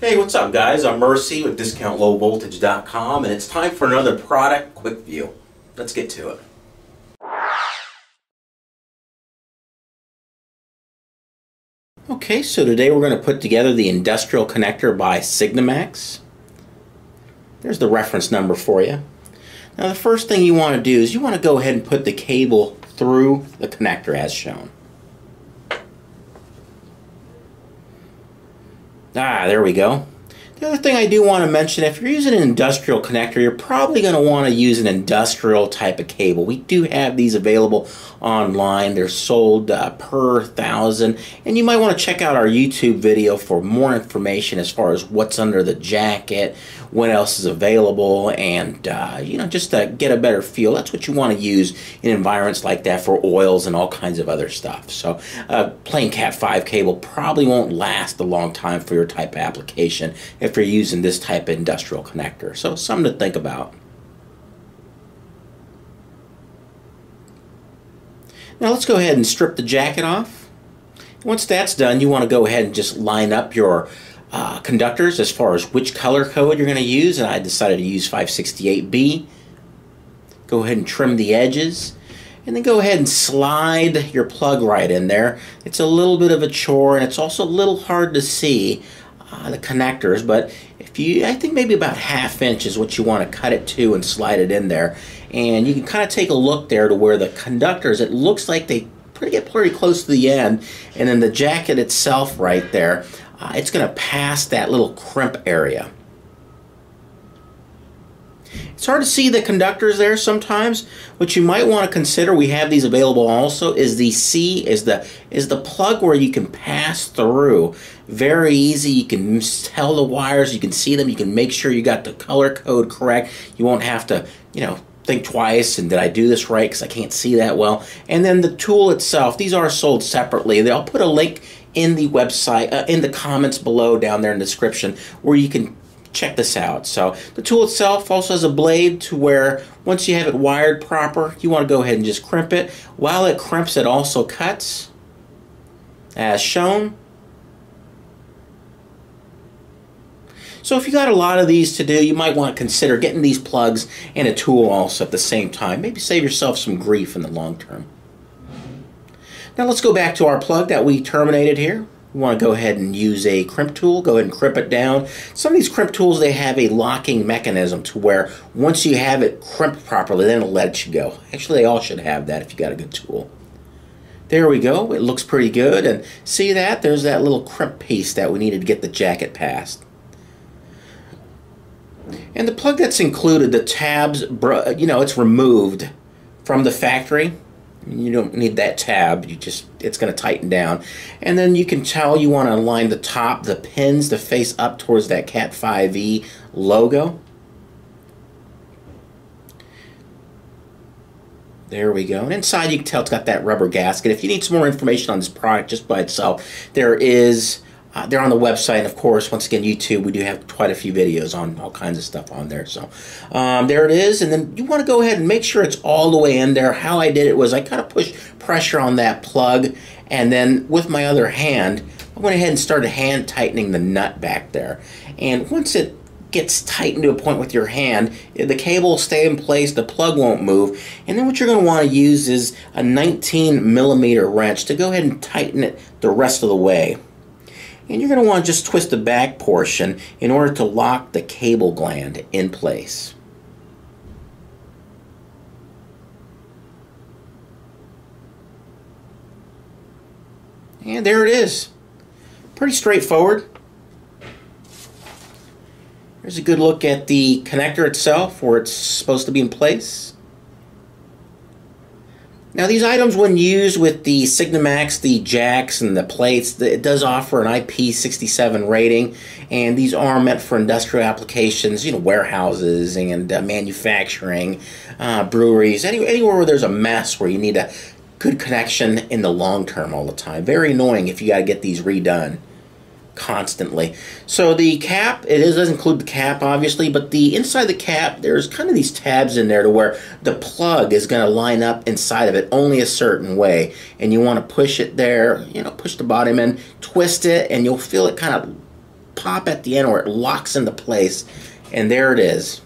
Hey, what's up guys? I'm Mercy with DiscountLowVoltage.com and it's time for another product quick view. Let's get to it. Okay, so today we're going to put together the industrial connector by Signamax. There's the reference number for you. Now the first thing you want to do is you want to go ahead and put the cable through the connector as shown. Ah, there we go. The other thing I do want to mention, if you're using an industrial connector, you're probably going to want to use an industrial type of cable. We do have these available online. They're sold uh, per thousand. And you might want to check out our YouTube video for more information as far as what's under the jacket, what else is available, and, uh, you know, just to get a better feel. That's what you want to use in environments like that for oils and all kinds of other stuff. So, uh, plain Cat 5 cable probably won't last a long time for your type of application if you're using this type of industrial connector. So, something to think about. Now let's go ahead and strip the jacket off. Once that's done, you want to go ahead and just line up your uh, conductors as far as which color code you're going to use, and I decided to use 568B. Go ahead and trim the edges, and then go ahead and slide your plug right in there. It's a little bit of a chore, and it's also a little hard to see uh, the connectors, but if you, I think maybe about half inch is what you want to cut it to and slide it in there. And you can kind of take a look there to where the conductors, it looks like they pretty, get pretty close to the end. And then the jacket itself right there, uh, it's going to pass that little crimp area. It's hard to see the conductors there sometimes. What you might want to consider, we have these available also, is the C, is the is the plug where you can pass through. Very easy. You can tell the wires, you can see them, you can make sure you got the color code correct. You won't have to, you know, think twice and did I do this right because I can't see that well. And then the tool itself, these are sold separately. I'll put a link in the website, uh, in the comments below down there in the description where you can check this out. So the tool itself also has a blade to where once you have it wired proper, you want to go ahead and just crimp it. While it crimps, it also cuts as shown. So if you got a lot of these to do, you might want to consider getting these plugs and a tool also at the same time. Maybe save yourself some grief in the long term. Now let's go back to our plug that we terminated here. We want to go ahead and use a crimp tool, go ahead and crimp it down. Some of these crimp tools, they have a locking mechanism to where once you have it crimped properly, then it'll let you go. Actually, they all should have that if you got a good tool. There we go, it looks pretty good. And see that? There's that little crimp piece that we needed to get the jacket past. And the plug that's included, the tabs, you know, it's removed from the factory. You don't need that tab. You just it's going to tighten down, and then you can tell you want to align the top, the pins to face up towards that Cat 5e logo. There we go. And inside you can tell it's got that rubber gasket. If you need some more information on this product just by itself, there is uh, they're on the website, and of course, once again, YouTube. We do have quite a few videos on all kinds of stuff on there. So um, there it is, and then you want to go ahead and make sure it's all the way in there. How I did it was I kind of pushed pressure on that plug, and then with my other hand, I went ahead and started hand tightening the nut back there. And once it gets tightened to a point with your hand, the cable will stay in place, the plug won't move. And then what you're going to want to use is a 19 millimeter wrench to go ahead and tighten it the rest of the way. And you're going to want to just twist the back portion in order to lock the cable gland in place. And there it is. Pretty straightforward. Here's a good look at the connector itself where it's supposed to be in place. Now these items when used with the Signamax, the jacks, and the plates, it does offer an IP67 rating, and these are meant for industrial applications, you know, warehouses and uh, manufacturing, uh, breweries, any, anywhere where there's a mess where you need a good connection in the long term all the time. Very annoying if you got to get these redone constantly. So the cap, it does include the cap obviously, but the inside the cap, there's kind of these tabs in there to where the plug is going to line up inside of it only a certain way. And you want to push it there, you know, push the bottom in, twist it, and you'll feel it kind of pop at the end where it locks into place. And there it is.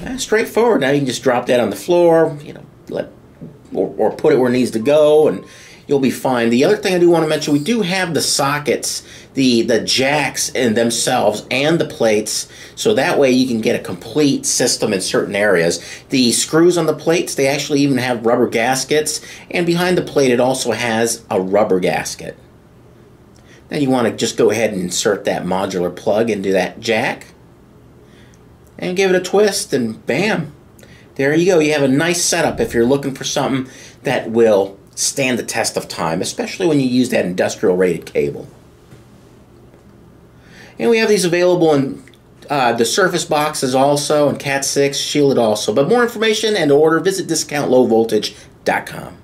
That's straightforward. Now you can just drop that on the floor, you know, let or, or put it where it needs to go and you'll be fine. The other thing I do want to mention, we do have the sockets, the the jacks in themselves and the plates, so that way you can get a complete system in certain areas. The screws on the plates, they actually even have rubber gaskets, and behind the plate it also has a rubber gasket. Now you want to just go ahead and insert that modular plug into that jack and give it a twist and bam, there you go. You have a nice setup if you're looking for something that will stand the test of time, especially when you use that industrial rated cable. And we have these available in uh, the Surface boxes also, and Cat 6, shielded also. But more information and order, visit discountlowvoltage.com.